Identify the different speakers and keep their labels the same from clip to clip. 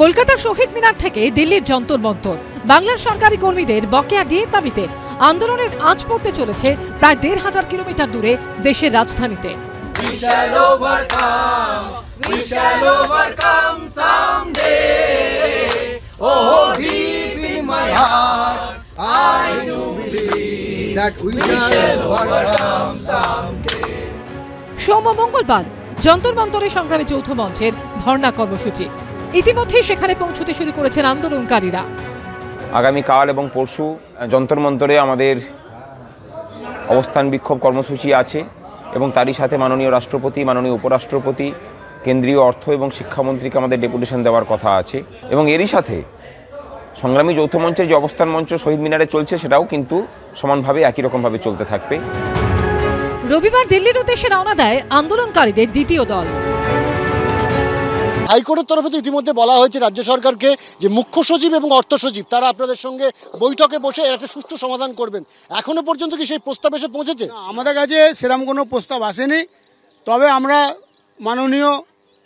Speaker 1: কলকাতার শহীদ মিনার থেকে দিল্লির যন্তর মন্তর বাংলার সরকারি কর্মীদের বকেয়া ডিএর দাবিতে আন্দোলনের আঁচ পড়তে চলেছে প্রায় দেড় হাজার কিলোমিটার দূরে দেশের রাজধানীতে.
Speaker 2: Oh.
Speaker 1: সোম মঙ্গলবার যন্তর মন্তরে সংগ্রামী যৌথ মঞ্চের ধর্ণা কর্মসূচি ইতিমধ্যেই সেখানে পৌঁছতে শুরু করেছেন আন্দোলনকারীরা।
Speaker 3: আগামীকাল এবং পরশু যন্তর মন্তরে আমাদের অবস্থান বিক্ষোভ কর্মসূচি আছে এবং তারই সাথে মাননীয় রাষ্ট্রপতি মাননীয় উপরাষ্ট্রপতি কেন্দ্রীয় অর্থ এবং শিক্ষামন্ত্রীকে আমাদের ডেপুটেশন দেওয়ার কথা আছে। এবং এরই সাথে সংগ্রামী যৌথ মঞ্চের যে অবস্থান মঞ্চ শহীদ মিনারে চলছে সেটাও কিন্তু সমানভাবে একই রকমভাবে চলতে থাকবে।
Speaker 1: রবিবার দিল্লির উদ্দেশ্যে রওনা দেয় আন্দোলনকারীদের দ্বিতীয় দল।
Speaker 4: হাইকোর্টের তরফে তো ইতিমধ্যে বলা হয়েছে রাজ্য সরকারকে যে মুখ্য সচিব এবং অর্থ সচিব, তারা আপনাদের সঙ্গে বৈঠকে বসে একটা সুষ্ঠু সমাধান করবেন। এখনও পর্যন্ত কি সেই প্রস্তাব এসে পৌঁছেছে?
Speaker 5: আমাদের কাছে সেরকম কোনো প্রস্তাব আসেনি। তবে আমরা মাননীয়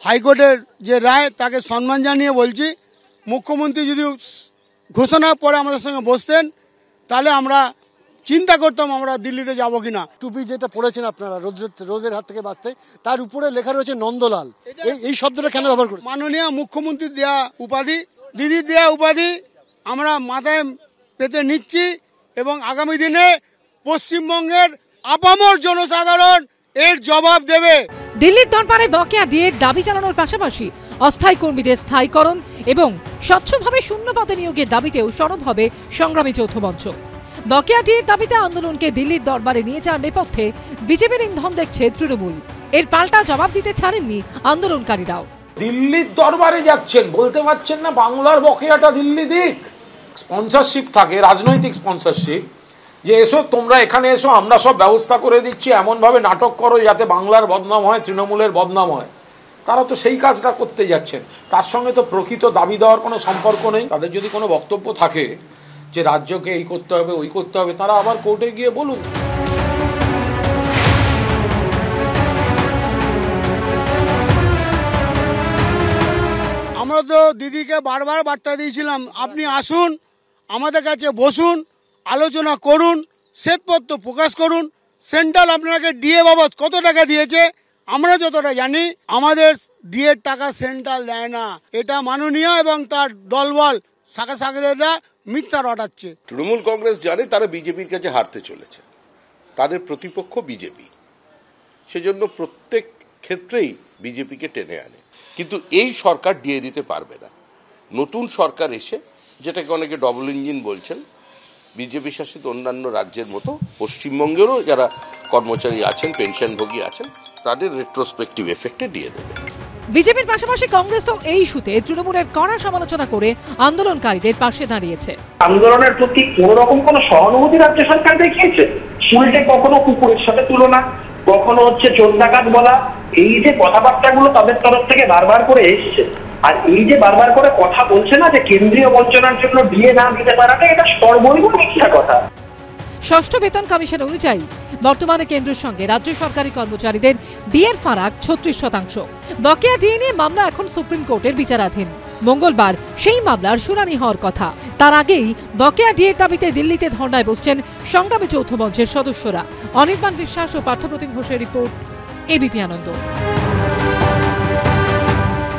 Speaker 5: হাইকোর্টের যে রায়, তাকে সম্মান জানিয়ে বলছি, মুখ্যমন্ত্রী যদি ঘোষণার পরে আমাদের সঙ্গে বসতেন, তাহলে আমরা চিন্তা করতাম আমরা দিল্লিতে যাব কি না
Speaker 4: টুপি যেটা পড়েছেন আপনারা রোদের রোদের হাত থেকে বাঁচতে তার উপরে লেখা রয়েছে নন্দলাল। এই এই শব্দটা কেন ব্যবহার করে
Speaker 5: মাননীয় মুখ্যমন্ত্রী দেয়া উপাধি দিদির দেয়া উপাধি আমরা মাথায় পেতে নিচ্ছি এবং আগামী দিনে পশ্চিমবঙ্গের আপামর জনসাধারণ এর জবাব দেবে।
Speaker 1: দিল্লির দরবারে বকেয়া দিয়ে দাবি জানানোর পাশাপাশি অস্থায়ী কর্মীদের স্থায়ীকরণ এবং স্বচ্ছভাবে শূন্য পদে নিয়োগের দাবিতেও সরব হবে সংগ্রামী যৌথ মঞ্চ। বকেয়া ডিএর দাবিতে আন্দোলনকে দিল্লির দরবারে নিয়ে যাওয়ার নেপথ্যে বিজেপির ইন্ধন দেখছে তৃণমূল। এর পাল্টা জবাব দিতে ছাড়েননি আন্দোলনকারীরাও।
Speaker 6: দিল্লির দরবারে যাচ্ছেন, বলতে পারছেন না বাংলার বকেয়াটা দিল্লি দিক। স্পন্সরশিপ থাকে, রাজনৈতিক স্পন্সরশিপ যে এসো, তোমরা এখানে এসো, আমরা সব ব্যবস্থা করে দিচ্ছি, এমনভাবে নাটক করো যাতে বাংলার বদনাম হয়, তৃণমূলের বদনাম হয়। তারা তো সেই কাজটা করতে যাচ্ছেন। তার সঙ্গে তো প্রকৃত দাবি দেওয়ার কোনো সম্পর্ক নেই। তাদের যদি কোনো বক্তব্য থাকে যে রাজ্যকে এই করতে হবে, ওই করতে হবে, তারা আবার কোর্টে গিয়ে বলুন
Speaker 5: আমরা তো দিদিকে বারবার বার্তা দিয়েছিলাম, আপনি আসুন, আমাদের কাছে বসুন, আলোচনা করুন, শ্বেতপত্র প্রকাশ করুন, সেন্ট্রাল আপনাকে ডিএ বাবদ কত টাকা দিয়েছে, আমরা যতটা জানি, আমাদের ডিএর টাকা সেন্ট্রাল দেয় না। এটা মাননীয় এবং তার দলবল শাখা শাখারা মিথ্যা রটাচ্ছে
Speaker 7: তৃণমূল কংগ্রেস জানে তারা বিজেপির কাছে হারতে চলেছে। তাদের প্রতিপক্ষ বিজেপি। সেজন্য প্রত্যেক ক্ষেত্রেই বিজেপিকে টেনে আনে। কিন্তু এই সরকার দিয়ে দিতে পারবে না। নতুন সরকার এসে, যেটাকে অনেকে ডবল ইঞ্জিন বলছেন, বিজেপি শাসিত অন্যান্য রাজ্যের মতো, পশ্চিমবঙ্গেরও যারা কর্মচারী আছেন, পেনশনভোগী আছেন, তাদের রেট্রোস্পেক্টিভ এফেক্টে দিয়ে দেবে।
Speaker 1: বিজেপির পাশাপাশি কংগ্রেসও এই ইস্যুতে তৃণমূলের কড়া সমালোচনা করে আন্দোলনকারীদের পাশে দাঁড়িয়েছে।
Speaker 8: আন্দোলনের প্রতি কোন রকম কোন সহানুভূতি রাজ্য সরকার দেখিয়েছে? উল্টে কখনো কুকুরের সাথে তুলনা, কখনো হচ্ছে চোর ডাকাত বলা, এই যে কথাবার্তাগুলো তাদের তরফ থেকে বারবার করে এসছে। আর এই যে বারবার করে কথা বলছে না যে কেন্দ্রীয় বঞ্চনার জন্য বিয়ে না দিতে পারাটা, এটা সর্বৈব মিথ্যা কথা।
Speaker 1: ষষ্ঠ বেতন কমিশন অনুযায়ী বর্তমানে কেন্দ্রের সঙ্গে রাজ্য সরকারি কর্মচারীদের ডিএর ফারাক ছত্রিশ শতাংশ। বকেয়া ডিএ নিয়ে মামলা এখন সুপ্রিম কোর্টের বিচারাধীন। মঙ্গলবার সেই মামলার শুনানি হওয়ার কথা। তার আগেই বকেয়া ডিএর দাবিতে দিল্লিতে ধর্নায় বসছেন সংগ্রামী যৌথ মঞ্চের সদস্যরা। অনির্বাণ বিশ্বাস ও পার্থপ্রতিম ঘোষের রিপোর্ট এবিপি আনন্দ।